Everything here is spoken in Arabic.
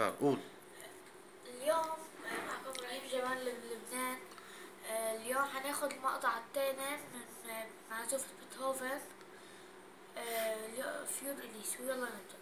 اختار قول. اليوم آه، معكم إبراهيم جمال من لبنان آه، اليوم هناخد المقطع الثاني من آه، معزوفة بيتهوفن. فيور اليس ويلا نبدأ.